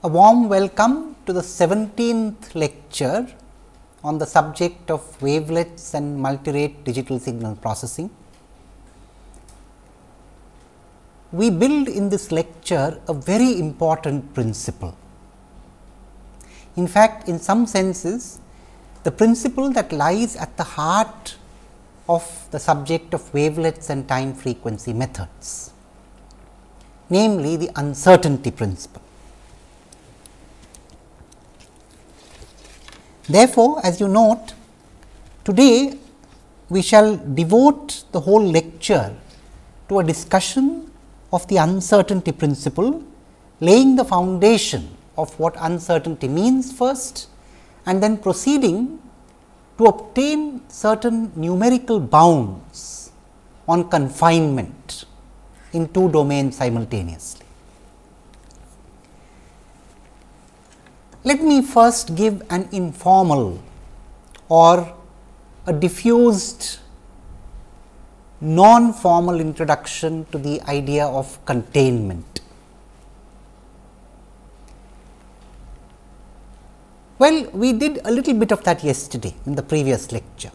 A warm welcome to the 17th lecture on the subject of wavelets and multirate digital signal processing. We build in this lecture a very important principle. In fact, in some senses, the principle that lies at the heart of the subject of wavelets and time frequency methods, namely the uncertainty principle. Therefore, as you note, today we shall devote the whole lecture to a discussion of the uncertainty principle, laying the foundation of what uncertainty means first and then proceeding to obtain certain numerical bounds on confinement in two domains simultaneously. Let me first give an informal or a diffused non formal introduction to the idea of containment. Well, we did a little bit of that yesterday in the previous lecture.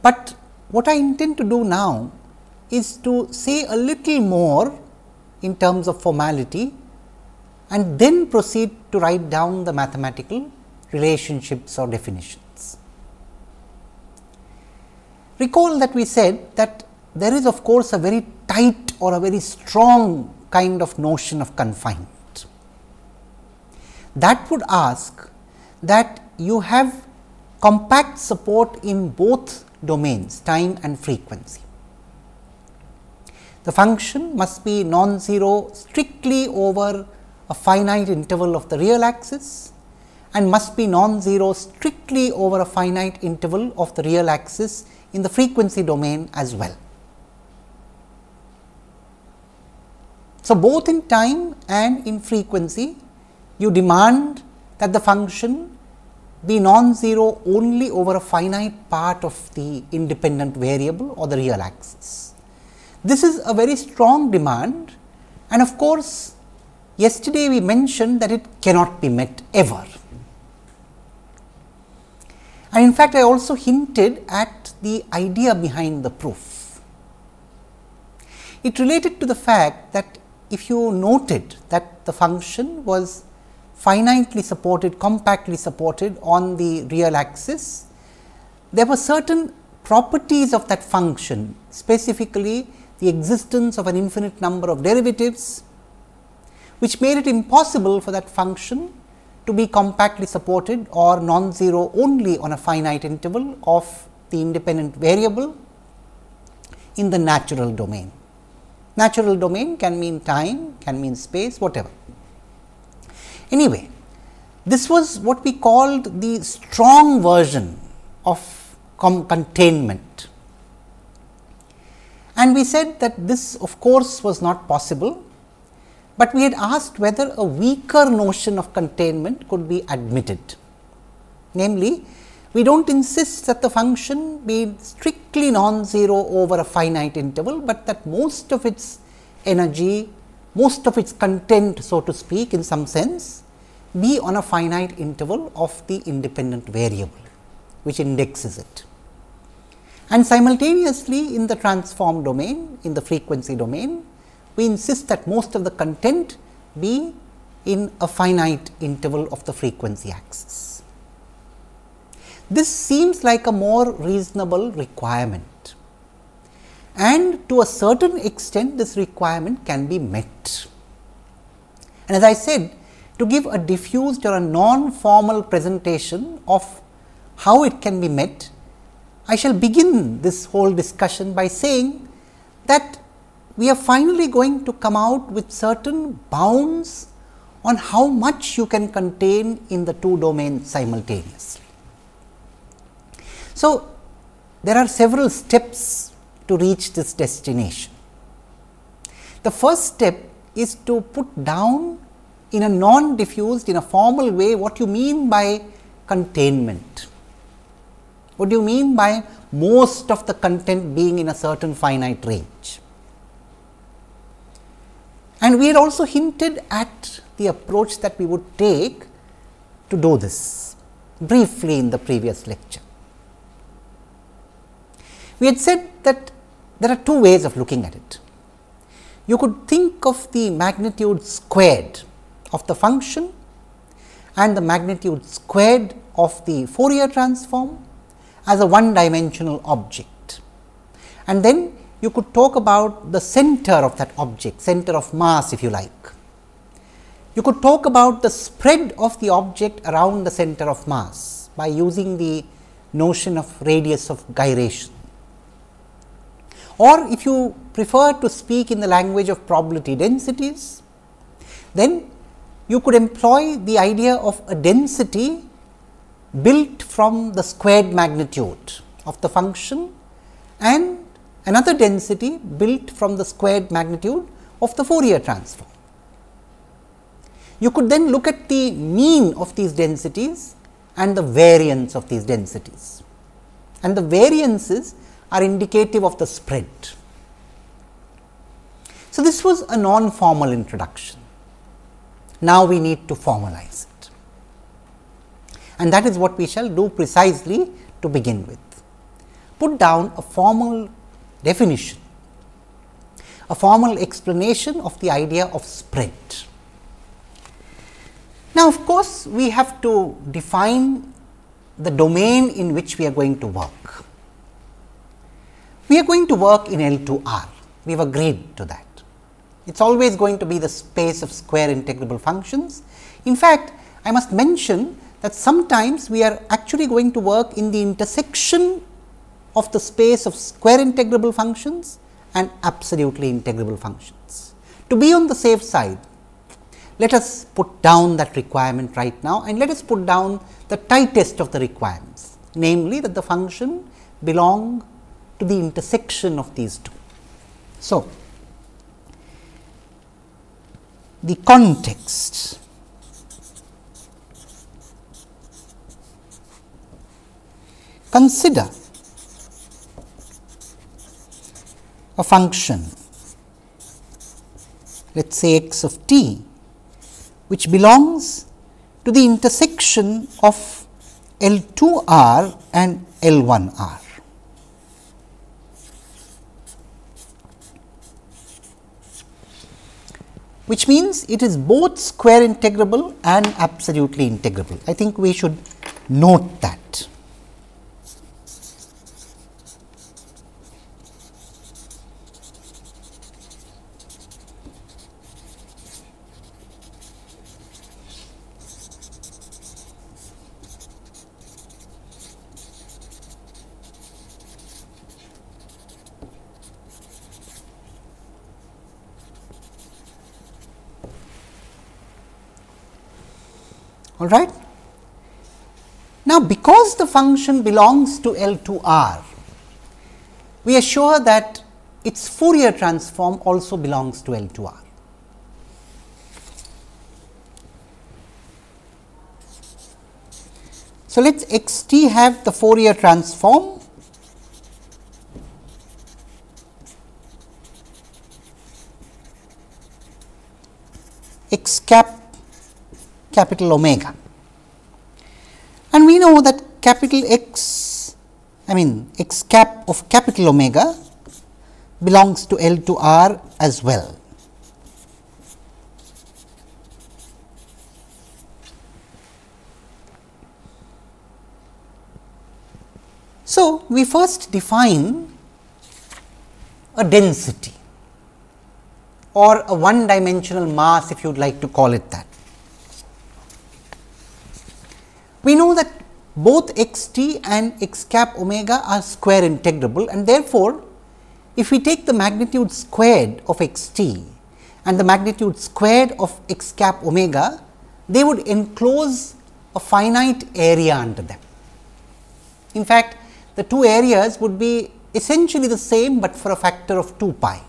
But what I intend to do now is to say a little more in terms of formality and then proceed to write down the mathematical relationships or definitions. Recall that we said that there is of course, a very tight or a very strong kind of notion of confinement. That would ask that you have compact support in both domains time and frequency. The function must be non-zero strictly over a finite interval of the real axis and must be non-zero strictly over a finite interval of the real axis in the frequency domain as well. So, both in time and in frequency you demand that the function be non-zero only over a finite part of the independent variable or the real axis. This is a very strong demand and of course, yesterday we mentioned that it cannot be met ever. And in fact, I also hinted at the idea behind the proof. It related to the fact that if you noted that the function was finitely supported, compactly supported on the real axis, there were certain properties of that function, specifically the existence of an infinite number of derivatives, which made it impossible for that function to be compactly supported or non-zero only on a finite interval of the independent variable in the natural domain. Natural domain can mean time, can mean space, whatever. Anyway, this was what we called the strong version of containment. And we said that this of course, was not possible, but we had asked whether a weaker notion of containment could be admitted. Namely, we do not insist that the function be strictly non-zero over a finite interval, but that most of its energy, most of its content so to speak in some sense be on a finite interval of the independent variable, which indexes it. And simultaneously in the transform domain, in the frequency domain, we insist that most of the content be in a finite interval of the frequency axis. This seems like a more reasonable requirement and to a certain extent this requirement can be met. And as I said to give a diffused or a non-formal presentation of how it can be met, I shall begin this whole discussion by saying that we are finally going to come out with certain bounds on how much you can contain in the two domains simultaneously. So, there are several steps to reach this destination. The first step is to put down in a non diffused in a formal way what you mean by containment. What do you mean by most of the content being in a certain finite range? And we had also hinted at the approach that we would take to do this briefly in the previous lecture. We had said that there are two ways of looking at it. You could think of the magnitude squared of the function and the magnitude squared of the Fourier transform as a one dimensional object. And then you could talk about the center of that object, center of mass if you like. You could talk about the spread of the object around the center of mass by using the notion of radius of gyration. Or if you prefer to speak in the language of probability densities, then you could employ the idea of a density built from the squared magnitude of the function and another density built from the squared magnitude of the Fourier transform. You could then look at the mean of these densities and the variance of these densities and the variances are indicative of the spread. So, this was a non formal introduction. Now, we need to formalize it and that is what we shall do precisely to begin with. Put down a formal definition, a formal explanation of the idea of spread. Now, of course, we have to define the domain in which we are going to work. We are going to work in L 2 R, we have agreed to that. It is always going to be the space of square integrable functions. In fact, I must mention that sometimes we are actually going to work in the intersection of the space of square integrable functions and absolutely integrable functions. To be on the safe side, let us put down that requirement right now and let us put down the tightest of the requirements, namely that the function belong to the intersection of these two. So, the context consider a function let us say x of t which belongs to the intersection of L 2 r and L 1 r. which means it is both square integrable and absolutely integrable. I think we should note that. All right. Now, because the function belongs to L 2 R, we are sure that its Fourier transform also belongs to L 2 R. So, let us x t have the Fourier transform x cap capital omega. And we know that capital X, I mean x cap of capital omega belongs to L 2 R as well. So, we first define a density or a one dimensional mass if you would like to call it that. We know that both x t and x cap omega are square integrable and therefore, if we take the magnitude squared of x t and the magnitude squared of x cap omega, they would enclose a finite area under them. In fact, the two areas would be essentially the same, but for a factor of 2 pi.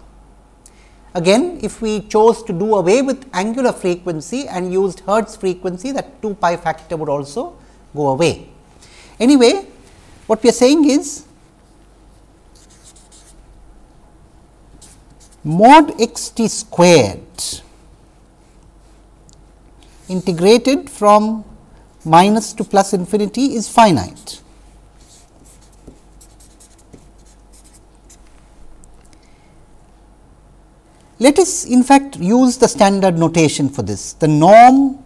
Again, if we chose to do away with angular frequency and used Hertz frequency, that 2 pi factor would also go away. Anyway, what we are saying is mod x t squared integrated from minus to plus infinity is finite. Let us in fact use the standard notation for this. The norm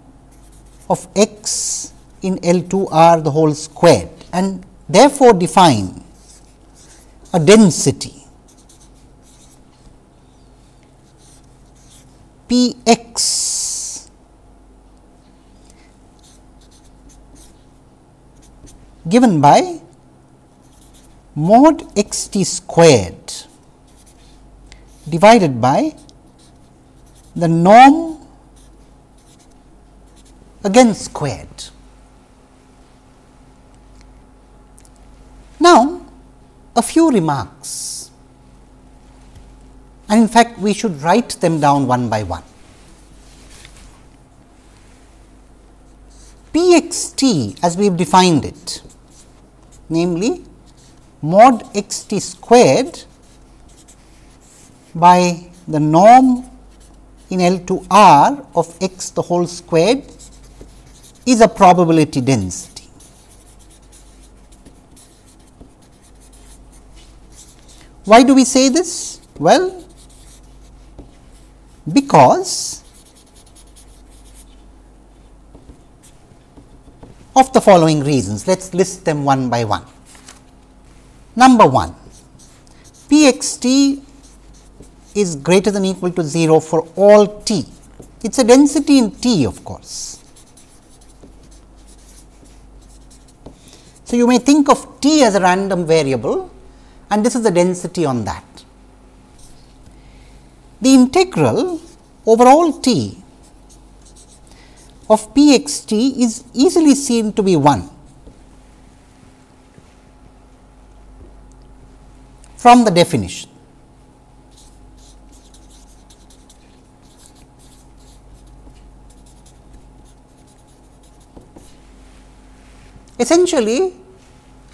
of x in L 2 r the whole squared and therefore, define a density P x given by mod x t squared divided by the norm again squared. Now, a few remarks and in fact, we should write them down one by one. P x t as we have defined it, namely mod x t squared by the norm in L 2 R of x the whole squared is a probability density. Why do we say this? Well, because of the following reasons. Let us list them one by one. Number 1, P x t is greater than equal to 0 for all t. It is a density in t of course. So, you may think of t as a random variable and this is the density on that. The integral over all t of p x t is easily seen to be 1 from the definition. Essentially,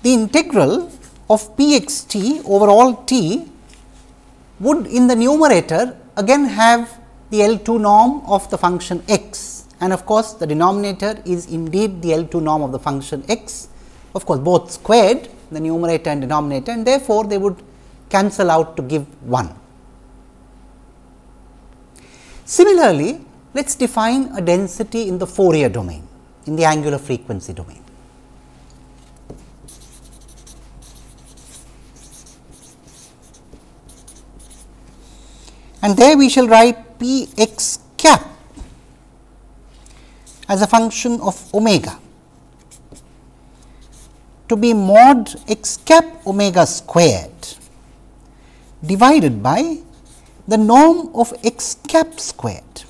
the integral of p x t over all t would in the numerator again have the L 2 norm of the function x and of course, the denominator is indeed the L 2 norm of the function x of course, both squared the numerator and denominator and therefore, they would cancel out to give 1. Similarly, let us define a density in the Fourier domain in the angular frequency domain. And there we shall write p x cap as a function of omega to be mod x cap omega squared divided by the norm of x cap squared.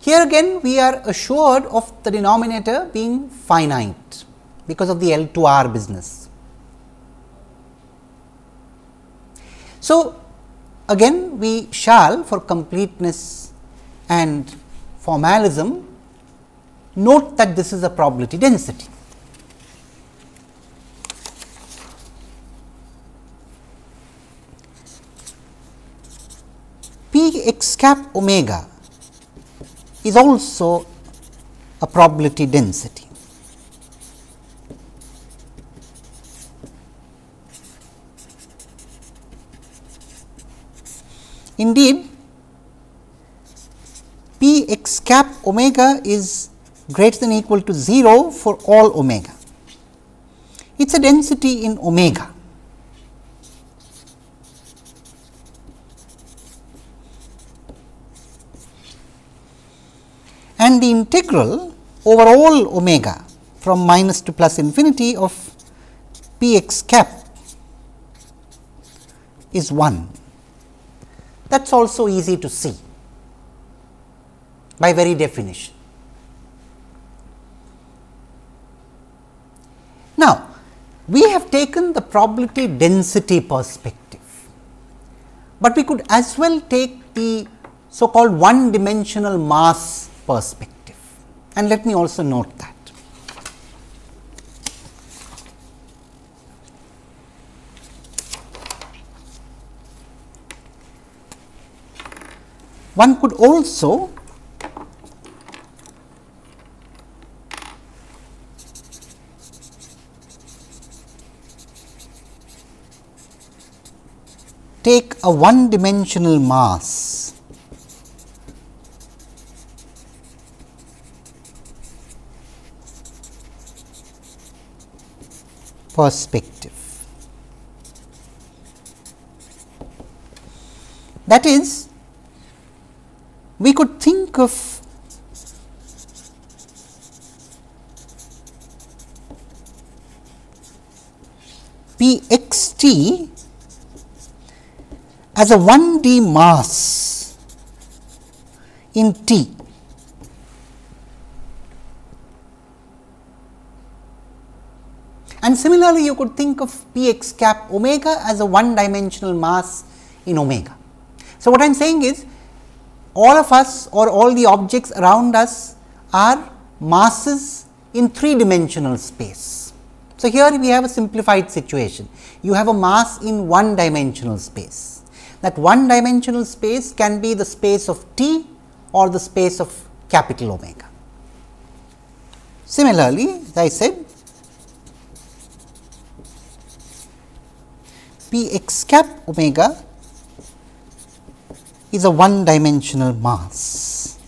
Here again we are assured of the denominator being finite because of the L 2 R business. So, again we shall for completeness and formalism note that this is a probability density. P x cap omega is also a probability density. Indeed, p x cap omega is greater than equal to 0 for all omega. It is a density in omega. And the integral over all omega from minus to plus infinity of p x cap is 1 that is also easy to see by very definition. Now, we have taken the probability density perspective, but we could as well take the so called one dimensional mass perspective and let me also note that. One could also take a one dimensional mass perspective. That is, we could think of P x t as a 1D mass in T. And similarly, you could think of p x cap omega as a one dimensional mass in omega. So, what I am saying is all of us or all the objects around us are masses in three dimensional space. So, here we have a simplified situation. You have a mass in one dimensional space. That one dimensional space can be the space of t or the space of capital omega. Similarly, as I said p x cap omega is a one dimensional mass.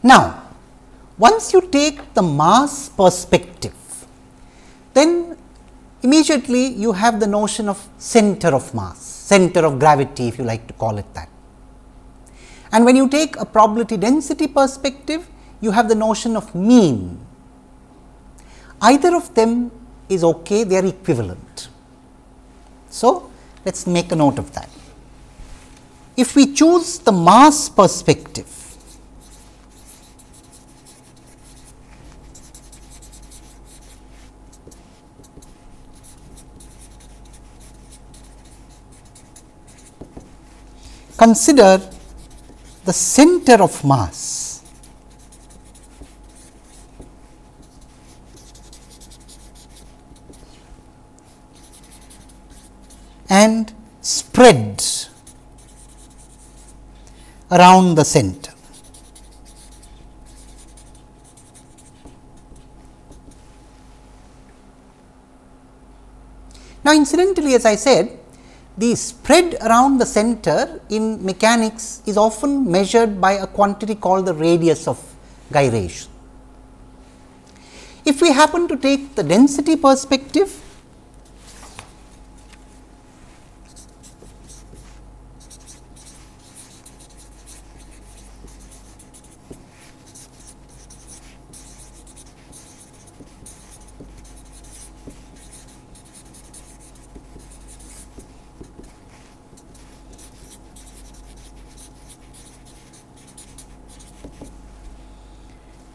Now, once you take the mass perspective, then immediately you have the notion of center of mass, center of gravity if you like to call it that. And when you take a probability density perspective, you have the notion of mean. Either of them is okay, they are equivalent. So, let us make a note of that. If we choose the mass perspective, consider the center of mass. and spread around the center. Now, incidentally as I said the spread around the center in mechanics is often measured by a quantity called the radius of gyration. If we happen to take the density perspective,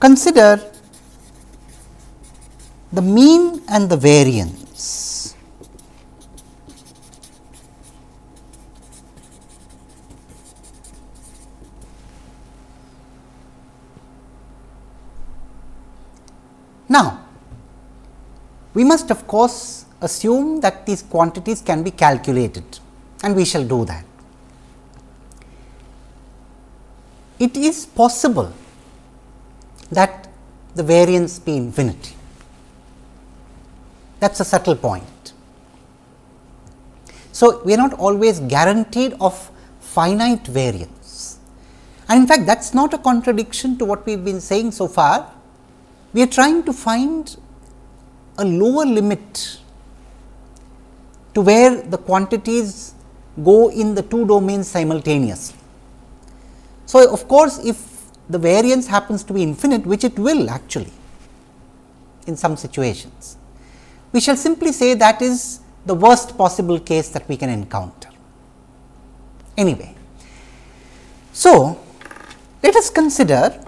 Consider the mean and the variance. Now, we must of course assume that these quantities can be calculated and we shall do that. It is possible that the variance be infinity. That is a subtle point. So, we are not always guaranteed of finite variance and in fact, that is not a contradiction to what we have been saying so far. We are trying to find a lower limit to where the quantities go in the two domains simultaneously. So, of course, if the variance happens to be infinite which it will actually in some situations. We shall simply say that is the worst possible case that we can encounter. Anyway, so let us consider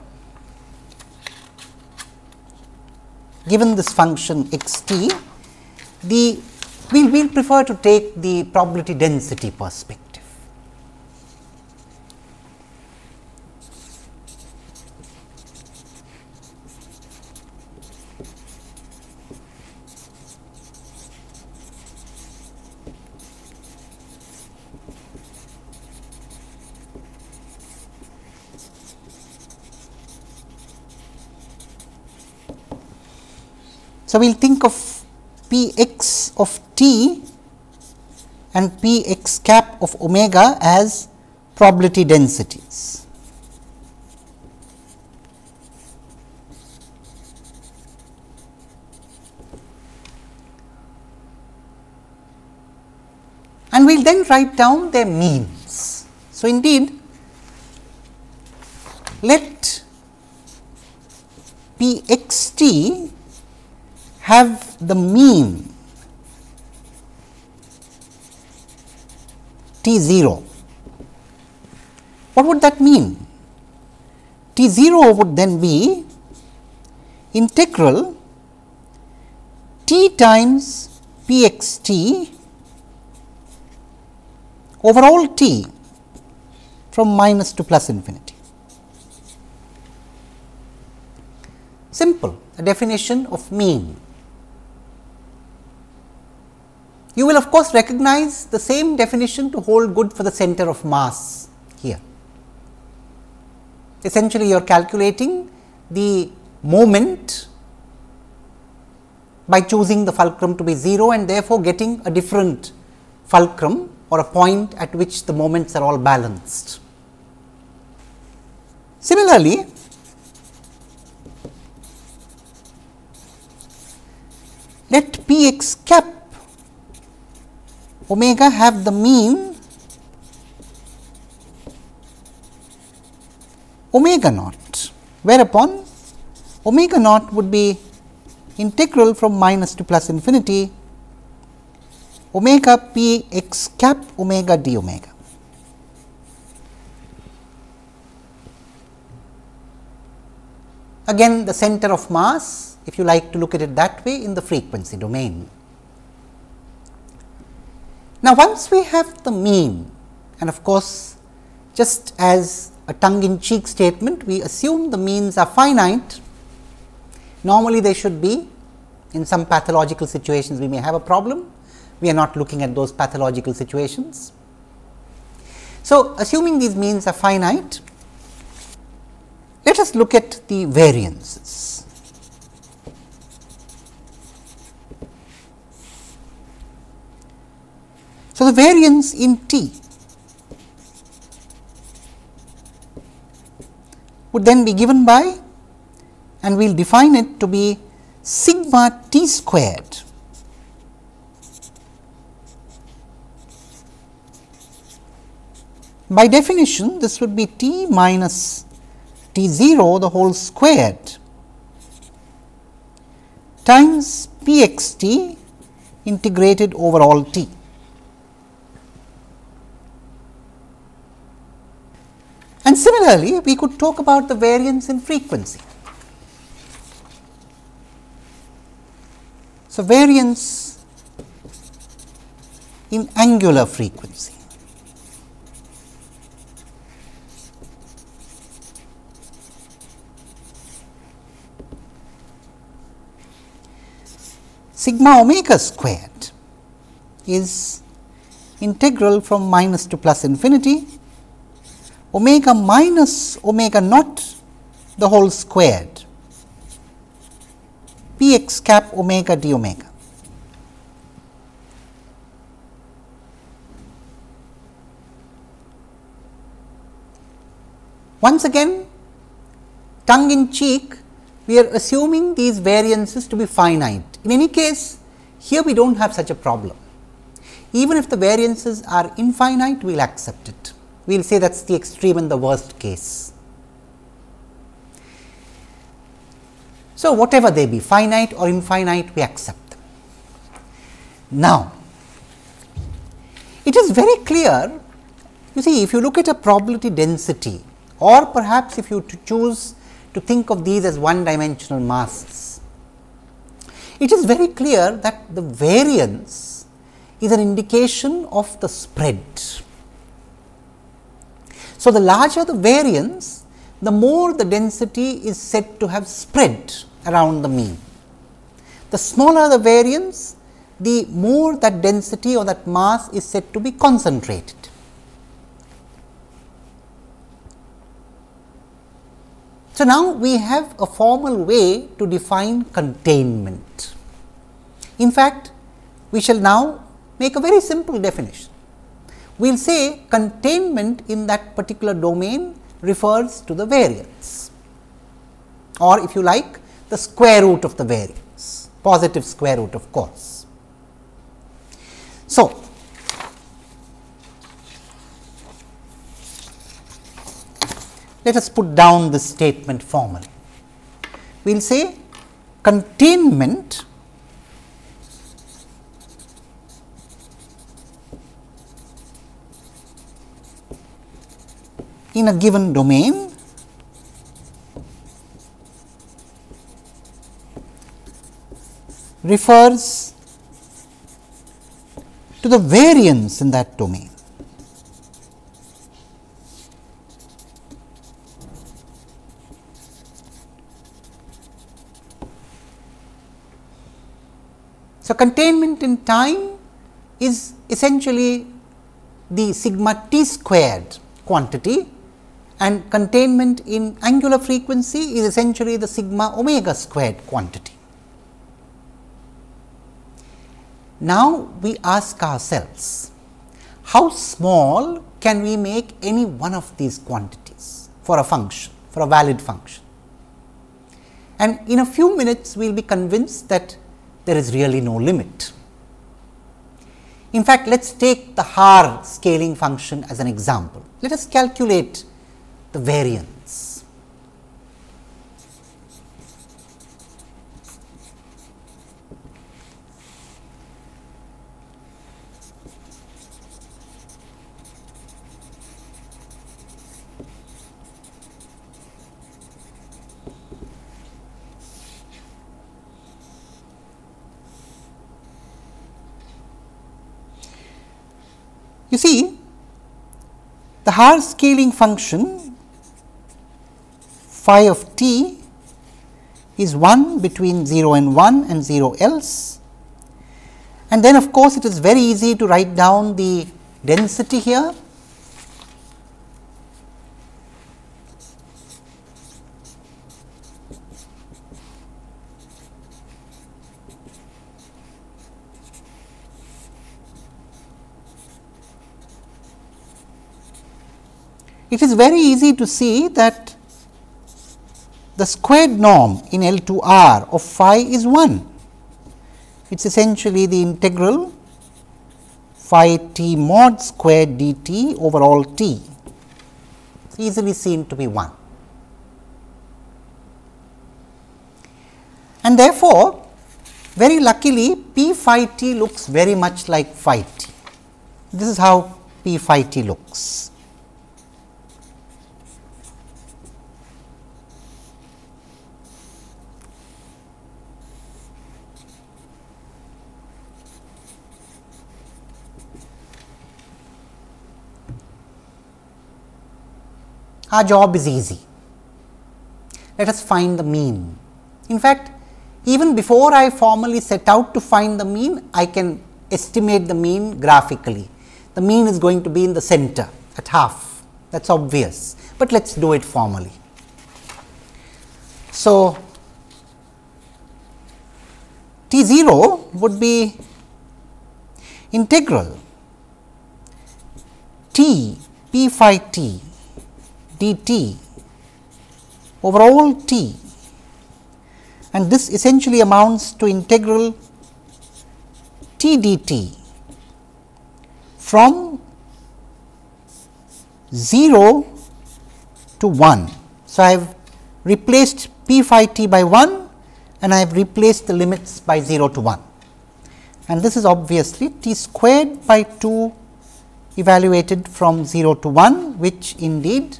given this function x t the we will prefer to take the probability density perspective. So, we will think of p x of t and p x cap of omega as probability densities. And we will then write down their means. So, indeed let p x t have the mean t 0. What would that mean? T 0 would then be integral t times p x t over all t from minus to plus infinity. Simple, a definition of mean. You will of course recognize the same definition to hold good for the center of mass here. Essentially, you are calculating the moment by choosing the fulcrum to be 0 and therefore, getting a different fulcrum or a point at which the moments are all balanced. Similarly, let p x cap omega have the mean omega naught, whereupon omega naught would be integral from minus to plus infinity omega p x cap omega d omega. Again the center of mass if you like to look at it that way in the frequency domain. Now, once we have the mean and of course, just as a tongue in cheek statement, we assume the means are finite. Normally, they should be in some pathological situations we may have a problem. We are not looking at those pathological situations. So, assuming these means are finite, let us look at the variances. So, the variance in t would then be given by and we will define it to be sigma t squared By definition, this would be t minus t 0 the whole squared times p x t integrated over all t. And similarly, we could talk about the variance in frequency. So, variance in angular frequency. Sigma omega squared is integral from minus to plus infinity omega minus omega naught the whole squared p x cap omega d omega. Once again tongue in cheek we are assuming these variances to be finite. In any case here we do not have such a problem. Even if the variances are infinite we will accept it we will say that is the extreme and the worst case. So, whatever they be finite or infinite we accept them. Now, it is very clear you see if you look at a probability density or perhaps if you to choose to think of these as one dimensional masses, it is very clear that the variance is an indication of the spread so, the larger the variance, the more the density is said to have spread around the mean. The smaller the variance, the more that density or that mass is said to be concentrated. So, now we have a formal way to define containment. In fact, we shall now make a very simple definition. We will say containment in that particular domain refers to the variance or if you like the square root of the variance, positive square root of course. So, let us put down this statement formally. We will say containment in a given domain refers to the variance in that domain. So, containment in time is essentially the sigma t squared quantity and containment in angular frequency is essentially the sigma omega squared quantity. Now, we ask ourselves how small can we make any one of these quantities for a function, for a valid function. And in a few minutes, we will be convinced that there is really no limit. In fact, let us take the Haar scaling function as an example. Let us calculate the variance. You see, the Haar scaling function phi of t is 1 between 0 and 1 and 0 else. And then of course, it is very easy to write down the density here it is very easy to see that the squared norm in L 2 R of phi is 1. It is essentially the integral phi t mod squared d t over all t it's easily seen to be 1. And therefore, very luckily p phi t looks very much like phi t. This is how p phi t looks. Our job is easy. Let us find the mean. In fact, even before I formally set out to find the mean, I can estimate the mean graphically. The mean is going to be in the center at half, that is obvious, but let us do it formally. So, T 0 would be integral T p phi t dt over all t. And this essentially amounts to integral t dt from 0 to 1. So, I have replaced p phi t by 1 and I have replaced the limits by 0 to 1 and this is obviously t squared by 2 evaluated from 0 to 1 which indeed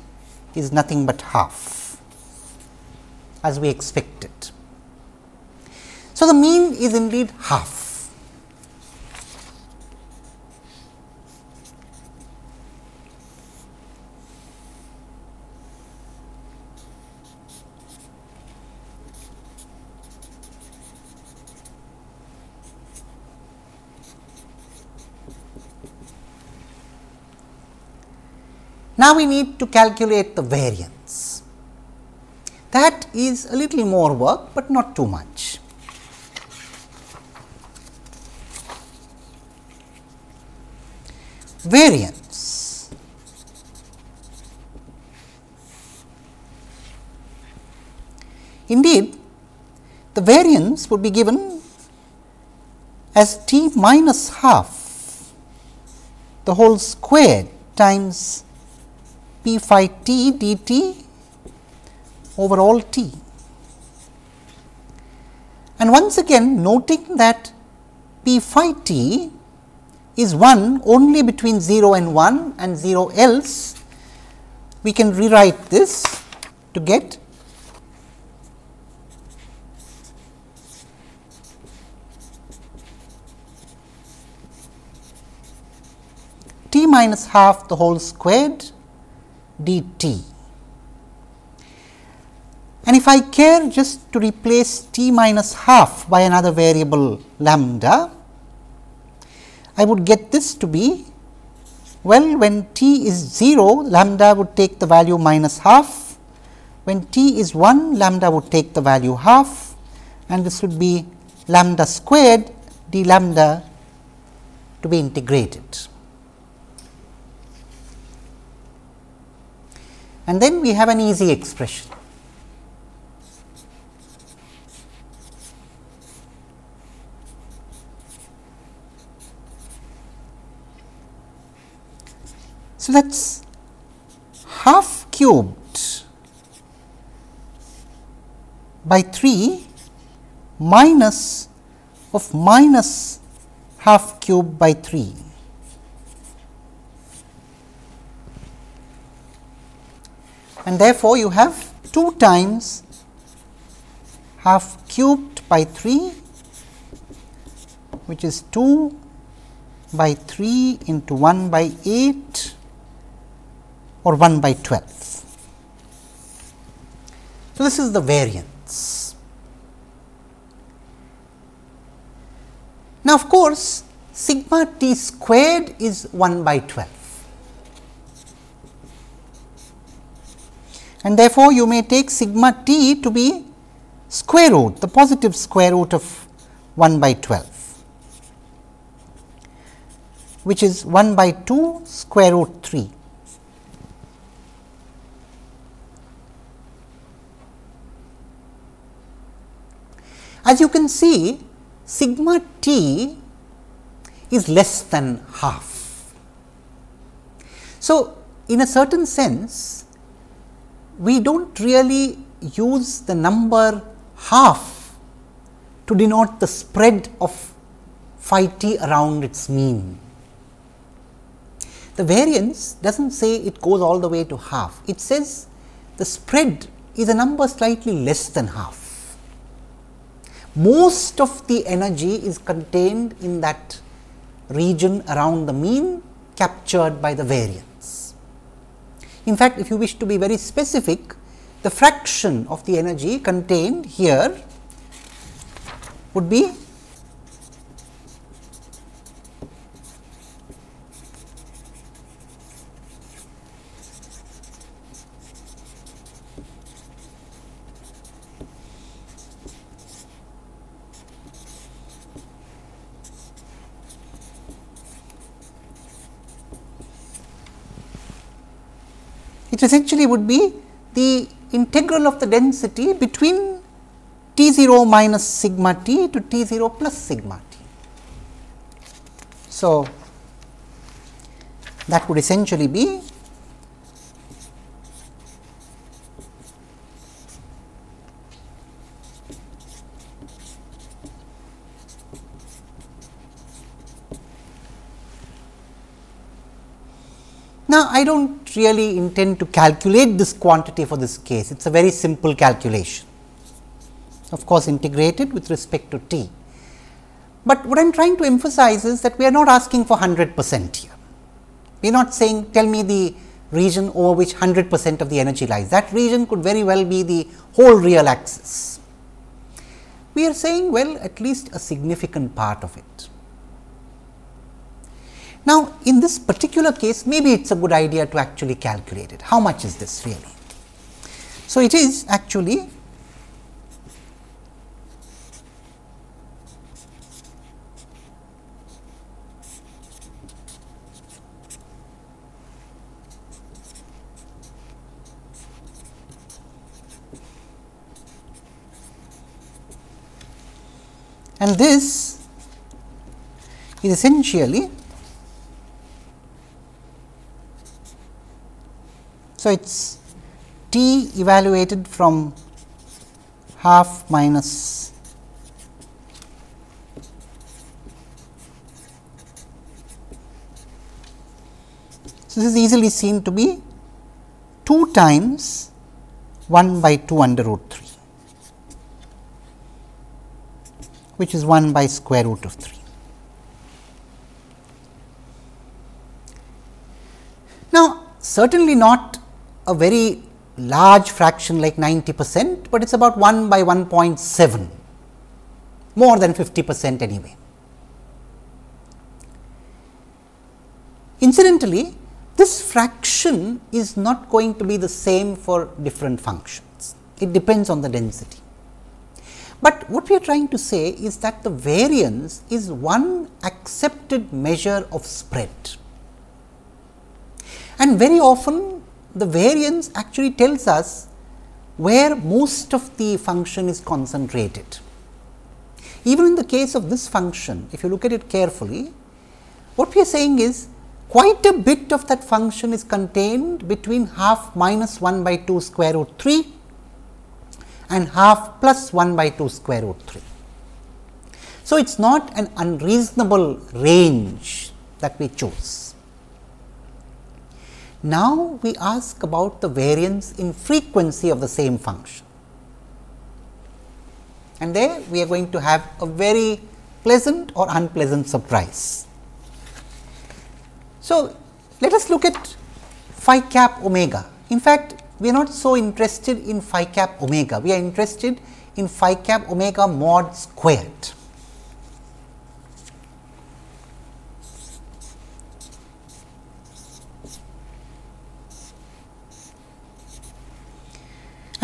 is nothing but half as we expected. So, the mean is indeed half. Now, we need to calculate the variance. That is a little more work, but not too much. Variance Indeed, the variance would be given as t minus half the whole squared times p phi t dt over all t. And once again noting that p phi t is 1 only between 0 and 1 and 0 else, we can rewrite this to get t minus half the whole squared dt. And if I care just to replace t minus half by another variable lambda, I would get this to be well when t is 0 lambda would take the value minus half when t is 1 lambda would take the value half and this would be lambda squared d lambda to be integrated. And then we have an easy expression So, that is half cubed by 3 minus of minus half cube by 3. And therefore, you have 2 times half cubed by 3 which is 2 by 3 into 1 by 8 or 1 by 12. So, this is the variance. Now, of course, sigma t squared is 1 by 12 and therefore, you may take sigma t to be square root the positive square root of 1 by 12 which is 1 by 2 square root 3. As you can see sigma t is less than half. So, in a certain sense we do not really use the number half to denote the spread of phi t around its mean. The variance does not say it goes all the way to half, it says the spread is a number slightly less than half most of the energy is contained in that region around the mean captured by the variance. In fact, if you wish to be very specific, the fraction of the energy contained here would be it essentially would be the integral of the density between T 0 minus sigma t to T 0 plus sigma t. So, that would essentially be Now, I do not really intend to calculate this quantity for this case, it is a very simple calculation, of course, integrated with respect to t. But what I am trying to emphasize is that we are not asking for 100 percent here. We are not saying tell me the region over which 100 percent of the energy lies, that region could very well be the whole real axis. We are saying well at least a significant part of it. Now, in this particular case, maybe it is a good idea to actually calculate it. How much is this really? So, it is actually and this is essentially so it's t evaluated from half minus So, this is easily seen to be 2 times 1 by 2 under root 3, which is 1 by square root of 3. Now, certainly not a very large fraction like 90 percent, but it is about 1 by 1.7 more than 50 percent anyway. Incidentally, this fraction is not going to be the same for different functions, it depends on the density. But what we are trying to say is that the variance is one accepted measure of spread. And very often the variance actually tells us where most of the function is concentrated. Even in the case of this function, if you look at it carefully, what we are saying is quite a bit of that function is contained between half minus 1 by 2 square root 3 and half plus 1 by 2 square root 3. So, it is not an unreasonable range that we choose. Now, we ask about the variance in frequency of the same function and there we are going to have a very pleasant or unpleasant surprise. So, let us look at phi cap omega. In fact, we are not so interested in phi cap omega, we are interested in phi cap omega mod squared.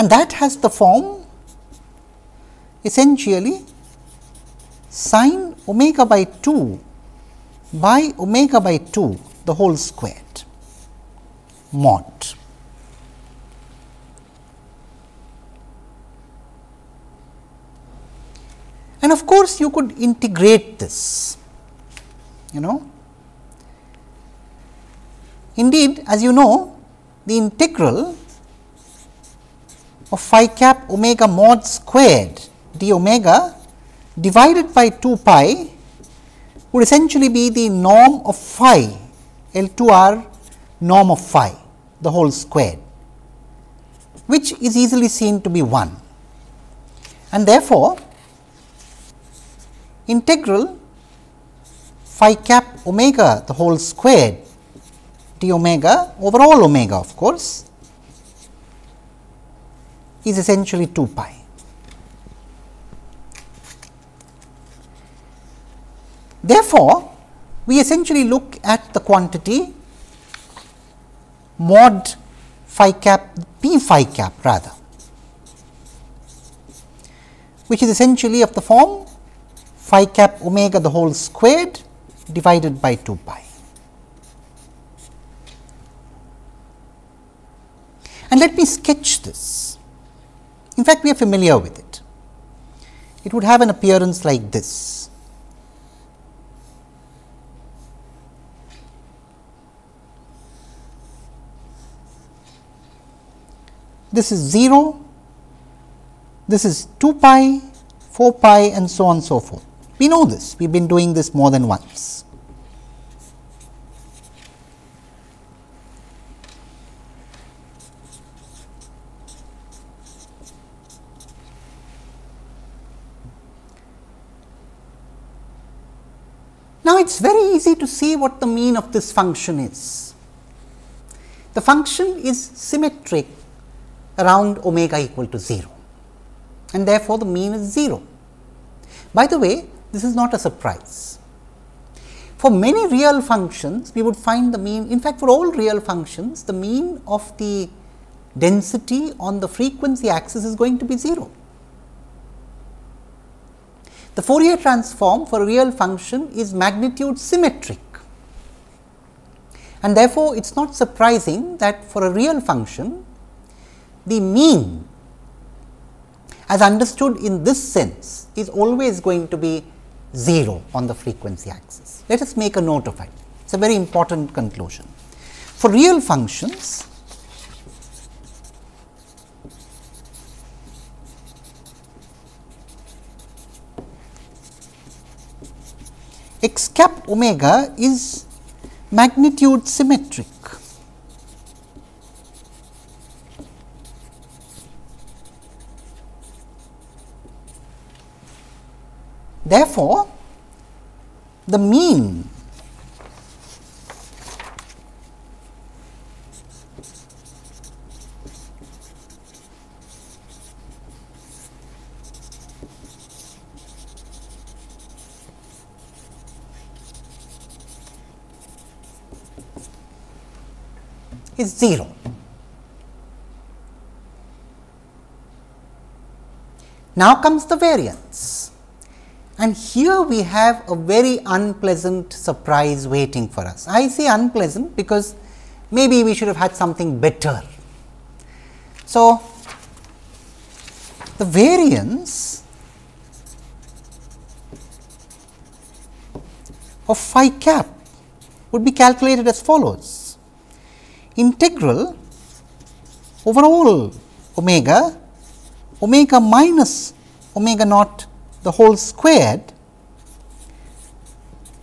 And that has the form essentially sine omega by 2 by omega by 2 the whole squared mod. And of course, you could integrate this, you know. Indeed, as you know, the integral of phi cap omega mod squared d omega divided by 2 pi would essentially be the norm of phi L 2 r norm of phi the whole squared which is easily seen to be 1 and therefore, integral phi cap omega the whole squared d omega over all omega of course is essentially 2 pi. Therefore, we essentially look at the quantity mod phi cap p phi cap rather which is essentially of the form phi cap omega the whole squared divided by 2 pi. And let me sketch this. In fact, we are familiar with it. It would have an appearance like this. this is 0, this is 2 pi, 4 pi and so on and so forth. We know this, we have been doing this more than once. Now, it is very easy to see what the mean of this function is. The function is symmetric around omega equal to 0 and therefore, the mean is 0. By the way, this is not a surprise. For many real functions, we would find the mean, in fact, for all real functions, the mean of the density on the frequency axis is going to be 0. The Fourier transform for a real function is magnitude symmetric and therefore, it is not surprising that for a real function the mean as understood in this sense is always going to be 0 on the frequency axis. Let us make a note of it. It is a very important conclusion. For real functions, x cap omega is magnitude symmetric. Therefore, the mean 0. Now comes the variance and here we have a very unpleasant surprise waiting for us. I say unpleasant because maybe we should have had something better. So, the variance of phi cap would be calculated as follows integral over all omega, omega minus omega naught the whole squared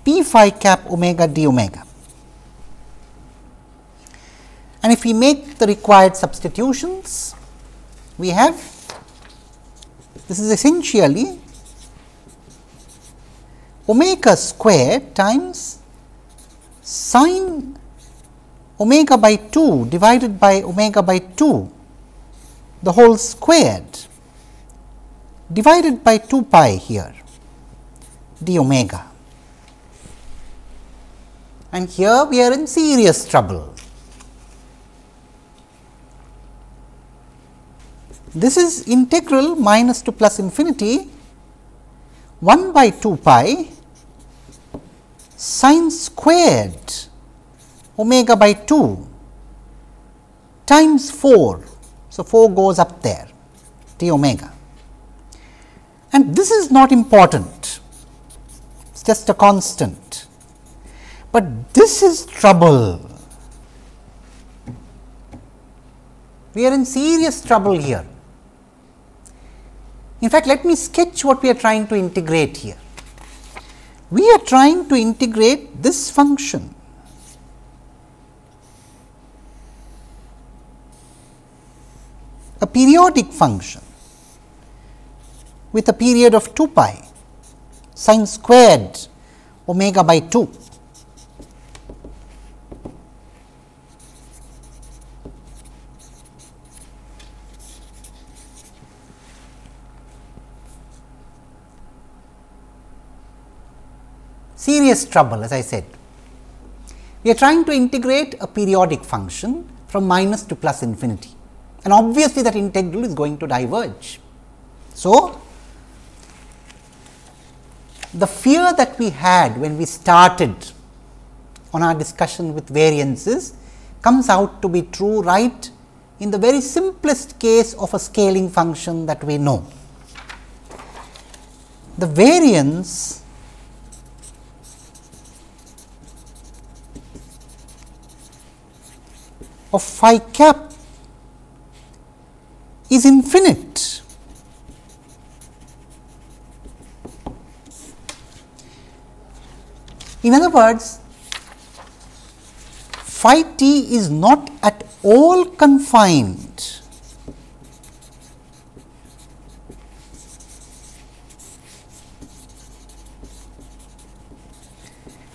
p phi cap omega d omega. And if we make the required substitutions, we have this is essentially omega squared times sine omega by 2 divided by omega by 2 the whole squared divided by 2 pi here d omega and here we are in serious trouble. This is integral minus to plus infinity 1 by 2 pi sine squared omega by 2 times 4. So, 4 goes up there t omega and this is not important, it is just a constant, but this is trouble. We are in serious trouble here. In fact, let me sketch what we are trying to integrate here. We are trying to integrate this function a periodic function with a period of 2 pi sine squared omega by 2. Serious trouble as I said. We are trying to integrate a periodic function from minus to plus infinity and obviously that integral is going to diverge. So, the fear that we had when we started on our discussion with variances comes out to be true right in the very simplest case of a scaling function that we know. The variance of phi cap is infinite. In other words, phi t is not at all confined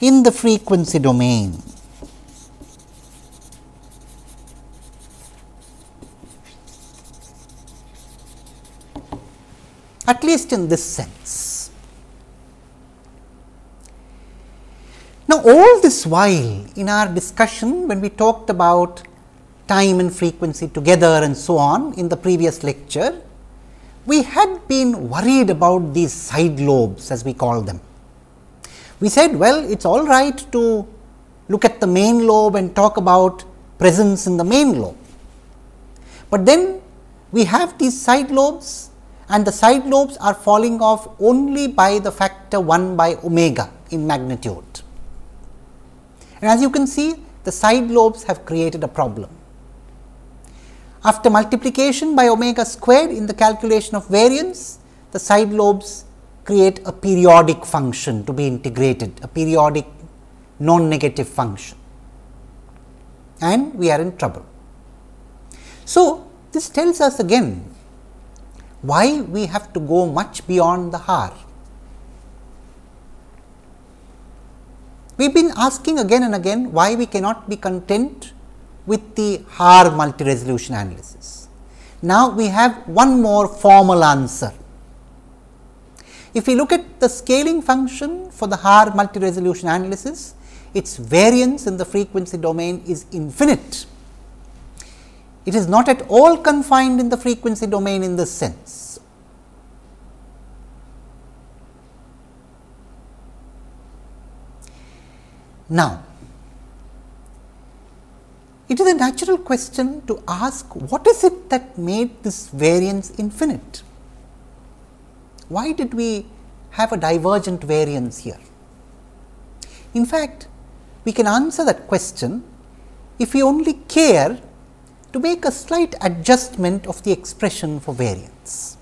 in the frequency domain. At least in this sense. Now, all this while in our discussion when we talked about time and frequency together and so on in the previous lecture, we had been worried about these side lobes as we call them. We said well it is all right to look at the main lobe and talk about presence in the main lobe, but then we have these side lobes and the side lobes are falling off only by the factor 1 by omega in magnitude. And as you can see the side lobes have created a problem. After multiplication by omega squared in the calculation of variance, the side lobes create a periodic function to be integrated, a periodic non-negative function and we are in trouble. So, this tells us again why we have to go much beyond the Haar. We have been asking again and again why we cannot be content with the Haar multi-resolution analysis. Now, we have one more formal answer. If we look at the scaling function for the Haar multi-resolution analysis, its variance in the frequency domain is infinite. It is not at all confined in the frequency domain in this sense. Now, it is a natural question to ask what is it that made this variance infinite? Why did we have a divergent variance here? In fact, we can answer that question if we only care to make a slight adjustment of the expression for variance.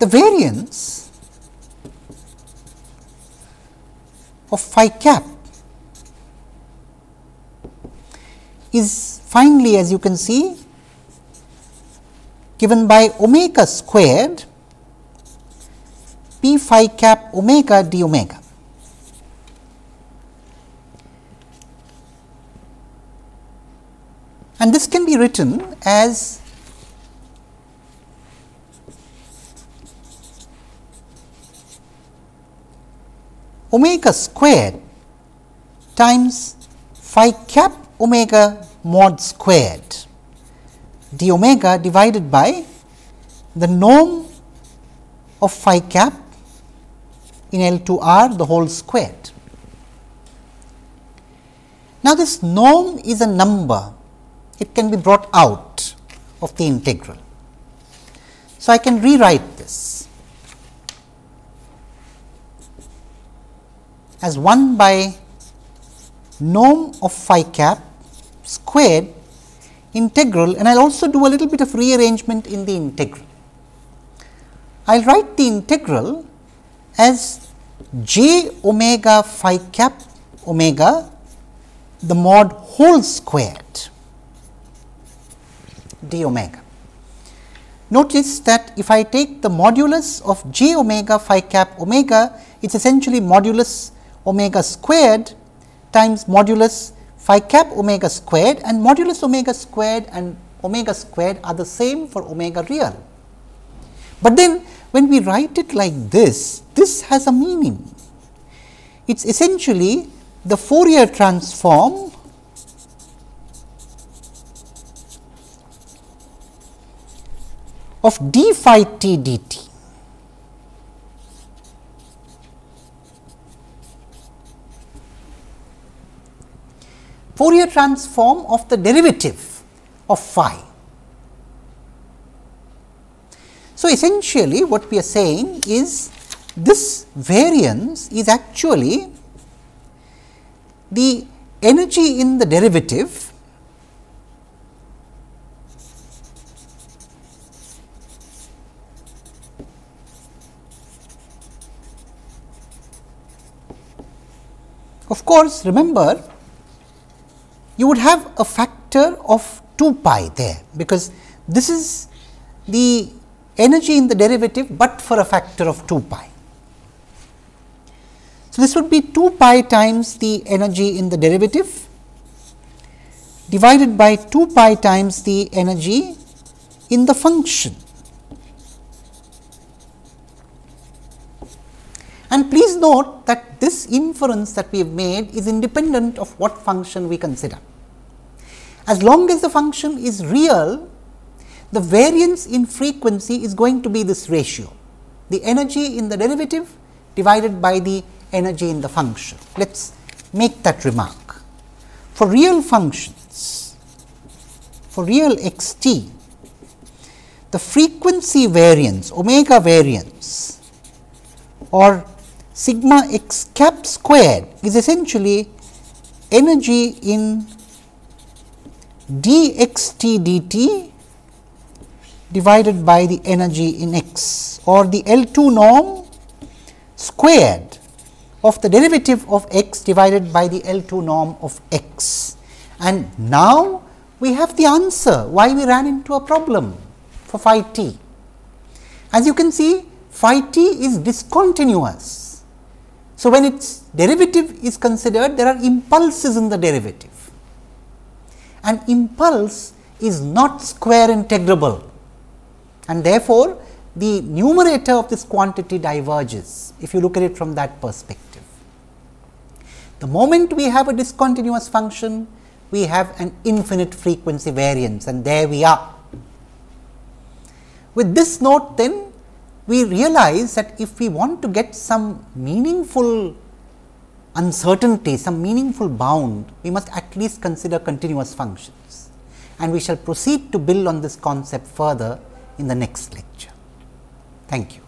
The variance of phi cap is finally as you can see given by omega squared p phi cap omega d omega. And this can be written as omega squared times phi cap omega mod squared d omega divided by the norm of phi cap in L 2 R the whole squared. Now, this norm is a number, it can be brought out of the integral. So, I can rewrite this as 1 by norm of phi cap squared integral and I will also do a little bit of rearrangement in the integral. I will write the integral as j omega phi cap omega the mod whole squared d omega. Notice that if I take the modulus of j omega phi cap omega, it is essentially modulus omega squared times modulus phi cap omega squared and modulus omega squared and omega squared are the same for omega real. But then when we write it like this, this has a meaning. It is essentially the Fourier transform of d phi t dt. Fourier transform of the derivative of phi. So, essentially what we are saying is this variance is actually the energy in the derivative Of course, remember you would have a factor of 2 pi there, because this is the energy in the derivative, but for a factor of 2 pi. So, this would be 2 pi times the energy in the derivative divided by 2 pi times the energy in the function. And please note that this inference that we have made is independent of what function we consider. As long as the function is real, the variance in frequency is going to be this ratio, the energy in the derivative divided by the energy in the function. Let us make that remark. For real functions, for real x t, the frequency variance omega variance or sigma x cap squared is essentially energy in dxt dt divided by the energy in x or the L2 norm squared of the derivative of x divided by the L2 norm of x. And now, we have the answer why we ran into a problem for phi t. As you can see phi t is discontinuous. So, when its derivative is considered there are impulses in the derivative and impulse is not square integrable and therefore, the numerator of this quantity diverges if you look at it from that perspective. The moment we have a discontinuous function, we have an infinite frequency variance and there we are. With this note then, we realize that if we want to get some meaningful uncertainty, some meaningful bound, we must at least consider continuous functions and we shall proceed to build on this concept further in the next lecture. Thank you.